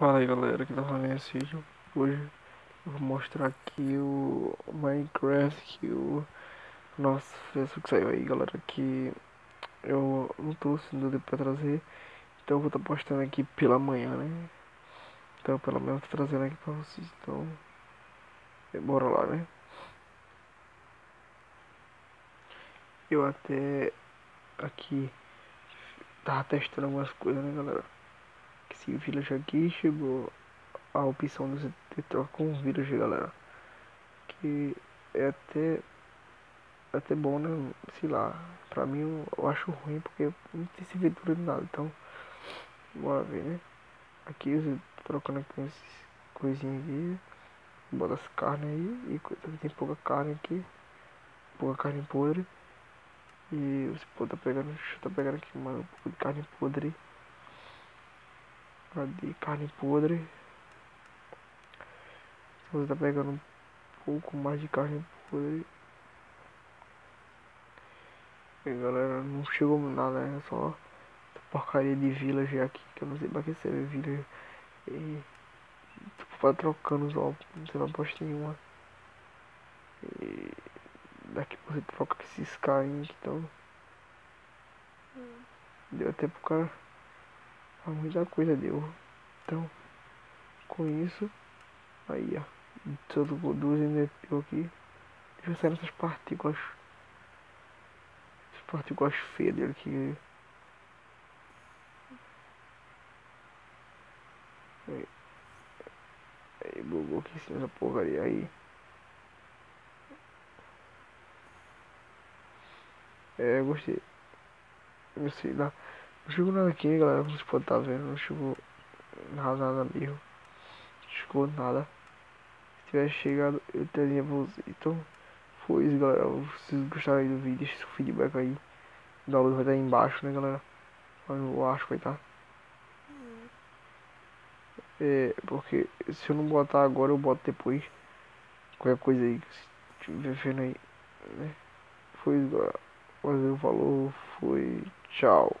Fala aí galera que tá fazendo esse vídeo. Hoje eu vou mostrar aqui o Minecraft que o nosso Facebook que saiu aí galera que eu não tô sendo pra trazer. Então eu vou estar tá postando aqui pela manhã né? Então manhã eu tô trazendo aqui pra vocês Então bora lá né? Eu até aqui tava testando algumas coisas né galera esse village aqui chegou a opção de você ter troca com village galera. Que é até é até bom né? Sei lá pra mim eu, eu acho ruim porque não tem servidor de nada então bora ver né? Aqui você trocando com esses coisinhas aqui bota as carnes aí e coisa tem pouca carne aqui pouca carne podre. E você pode tá pegando deixa eu tá pegando aqui mano um pouco de carne podre Cadê carne podre? Você tá pegando um pouco mais de carne podre. E galera, não chegou nada, é só porcaria de village aqui, que eu não sei pra que serve village. E tipo, pra trocando só, não sei uma posta nenhuma. E daqui você troca esses carinhos que estão. Deu até pro cara muita coisa deu. Então, com isso, aí ó, todo energia aqui, sair essas partículas, essas partículas feias dele aqui. Aí, aí bugou aqui em cima dessa porcaria aí. É, gostei. Não sei lá. Chegou nada aqui, galera, como vocês podem estar tá vendo, não chegou nada, nada mesmo. Não chegou nada. Se tivesse chegado, eu teria vocês. Então, foi isso, galera. Vocês gostaram do vídeo, deixe seu feedback aí. O download vai estar aí embaixo, né, galera? Eu acho que vai estar. Tá. É, porque se eu não botar agora, eu boto depois. Qualquer coisa aí que você estiver vendo aí, né? Foi isso, galera. Valeu, falou, foi, tchau.